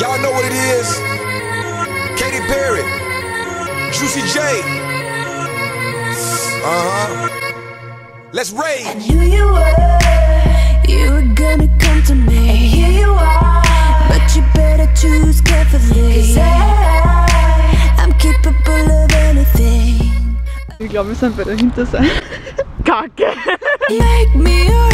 Y'all know what it is. Katy Perry, Juicy J. Uh huh. Let's rage. I knew you were, you were gonna come to me. And here you are, but you better choose carefully. I, I'm capable of anything. Ich glaube, wir sind bei der Hinterseite. Kacke. Make me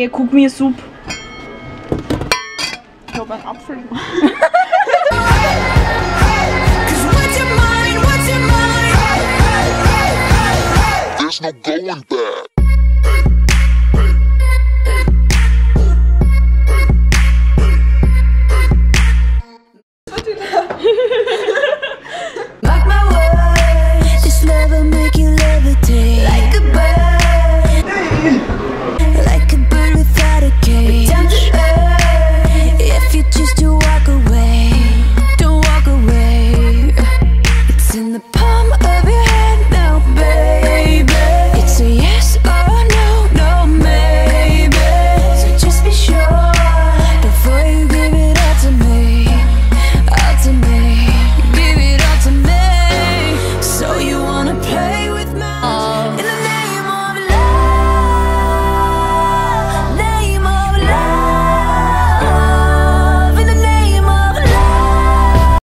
Ihr guck mir Sup. Ich hab einen Apfel gemacht. There's no going back.